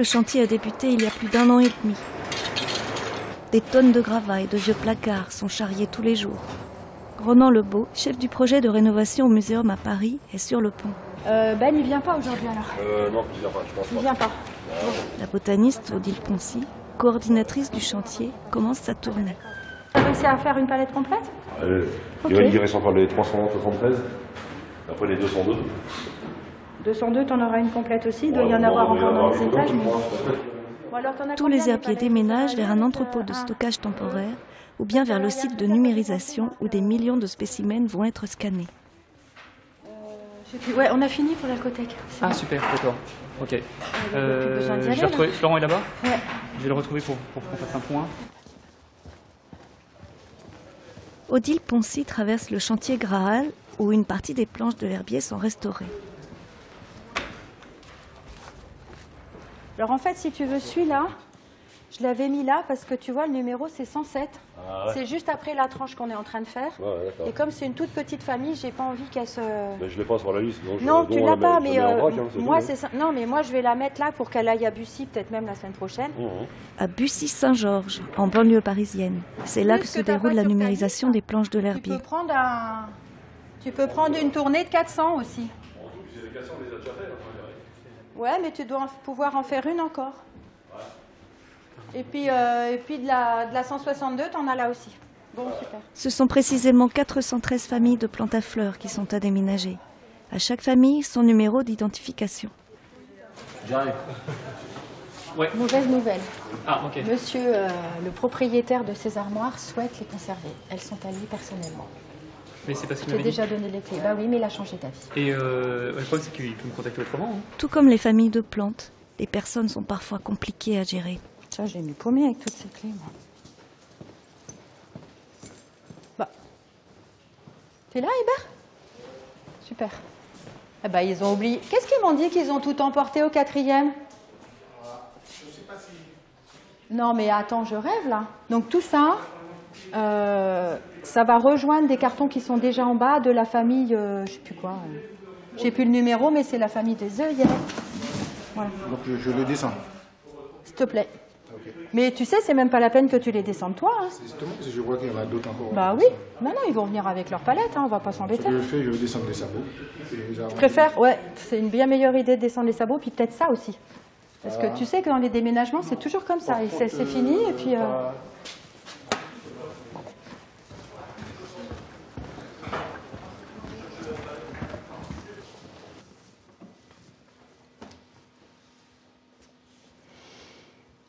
Le chantier a débuté il y a plus d'un an et demi. Des tonnes de gravats et de vieux placards sont charriés tous les jours. Ronan Lebeau, chef du projet de rénovation au muséum à Paris, est sur le pont. Euh, ben, il vient pas aujourd'hui alors. Euh, non, il vient pas, je pense Il pas. vient pas. La botaniste Odile Poncy, coordinatrice du chantier, commence sa tournée. T'as réussi à faire une palette complète Euh. Il va- il reste encore les 373, après les 202. 202, t'en auras une complète aussi. Il doit y en avoir encore dans les étages. mais- Tous les herbiers déménagent vers un Euh, entrepôt de stockage temporaire ou bien vers le site de numérisation où des millions de spécimens vont être scannés. Plus. Ouais, on a fini pour l'alcothèque. C'est Ah bon. super, d'accord. Ok. je vais là. retrouver. Florent est là-bas Ouais. Je vais le retrouver pour, pour qu'on fasse un point. Odile Poncy traverse le chantier Graal où une partie des planches de l'herbier sont restaurées. Alors en fait, si tu veux, celui-là, je l'avais mis là parce que tu vois, le numéro c'est 107. Ah ouais. C'est juste après la tranche qu'on est en train de faire. Ouais. Et comme c'est une toute petite famille, j'ai pas envie qu'elle se. Mais je l'ai pas sur la liste. donc je- Non, donc tu on l'as pas, je mais en euh, hein, moi tout, c'est ça. Non, mais moi je vais la mettre là pour qu'elle aille à Bussy, peut-être même la semaine prochaine. hein. Mhm. À Bussy-Saint-Georges, en banlieue parisienne. C'est là que que se déroule la numérisation liste. des planches de Tu l'herbier. peux prendre un. Tu peux prendre une tournée de 400 aussi. Ouais, mais tu dois en- pouvoir en faire une encore. Et puis, euh, et puis de, la, de la 162, t'en as là aussi. Bon, super. Ce sont précisément 413 familles de plantes à fleurs qui sont à déménager. À chaque famille, son numéro d'identification. J'arrive. Ouais. Mauvaise nouvelle. Ah ok. Monsieur euh, le propriétaire de ces armoires souhaite les conserver. Elles sont à lui personnellement. Mais c'est parce Je qu'il m'avait déjà donné les clés. Bah oui, mais il a changé d'avis. Et euh, le problème c'est qu'il peut me contacter autrement. hein. Tout comme les familles de plantes, les personnes sont parfois compliquées à gérer. Tiens, j'ai mis paumé avec toutes ces clés, moi. Bah. T'es là, Hébert? Super. Eh ben, ils ont oublié. Qu'est-ce qu'ils m'ont dit qu'ils ont tout emporté au quatrième? Non, mais attends, je rêve là. Donc tout ça, euh, ça va rejoindre des cartons qui sont déjà en bas de la famille, euh, je sais plus quoi. euh, Je sais plus le numéro, mais c'est la famille des œillets. Voilà. Donc je, je le descends. S'il te plaît. Mais tu sais, c'est même pas la peine que tu les descendes toi. hein. Justement, si je vois qu'il y en a d'autres encore. Bah oui. Non, non, ils vont venir avec leur palette, hein, on va pas s'embêter. je fais, je descends les sabots. Je préfère, ouais, c'est une bien meilleure idée de descendre les sabots, puis peut-être ça aussi. Parce que tu sais que dans les déménagements, c'est toujours comme ça. C'est fini, et puis. euh,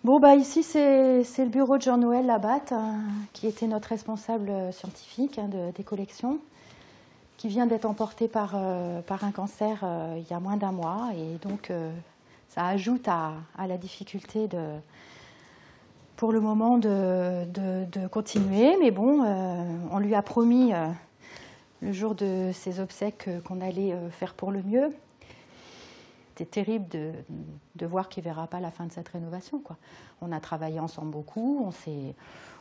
Bon, bah ici, c'est le bureau de Jean-Noël Labatte, euh, qui était notre responsable euh, scientifique hein, de- des collections, qui vient d'être emporté par, euh, un cancer euh, il y a moins d'un mois. Et donc, ça ajoute à, la difficulté de, pour le moment de, continuer. Mais bon, on lui a promis le jour de ses obsèques qu'on allait faire pour le mieux. C'était terrible de, voir qu'il ne verra pas la fin de cette rénovation. Quoi. On a travaillé ensemble beaucoup, on, s'est-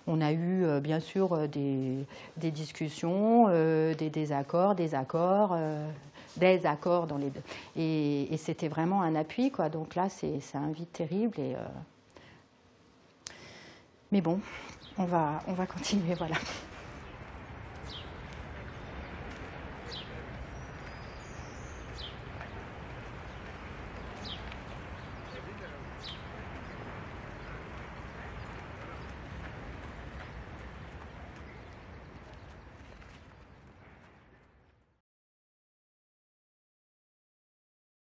on a eu euh, bien sûr euh, des, discussions, euh, des désaccords, des accords, des accords dans les deux. Et, c'était vraiment un appui. Donc là, c'est un vide terrible. Mais bon, on va, on va continuer. Voilà.